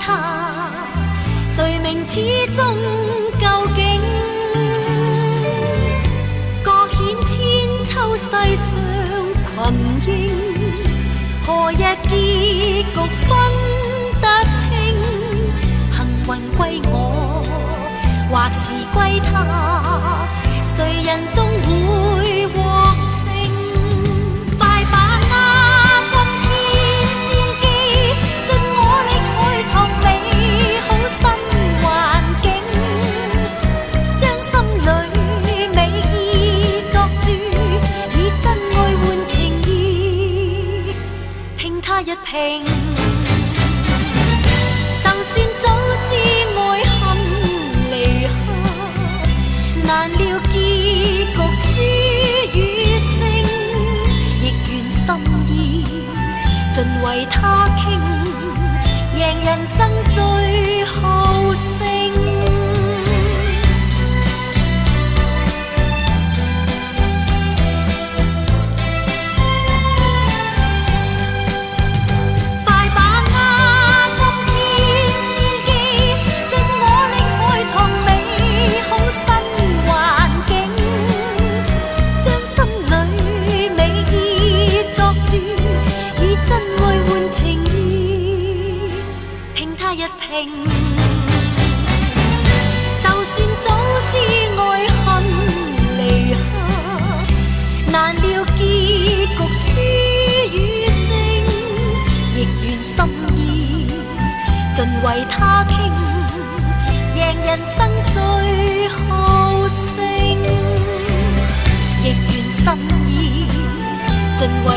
他，谁明始终究竟？各显千秋世上群英，何日结局分得清？幸运归我，或是归他，谁人终会 一拼。就算早知爱恨离合，难料结局输与胜，亦愿心意尽为他倾，赢人生最後勝。就算早知爱恨离合，難料結局輸與勝，亦願心意盡為他傾，贏人生最後勝，亦願心意盡為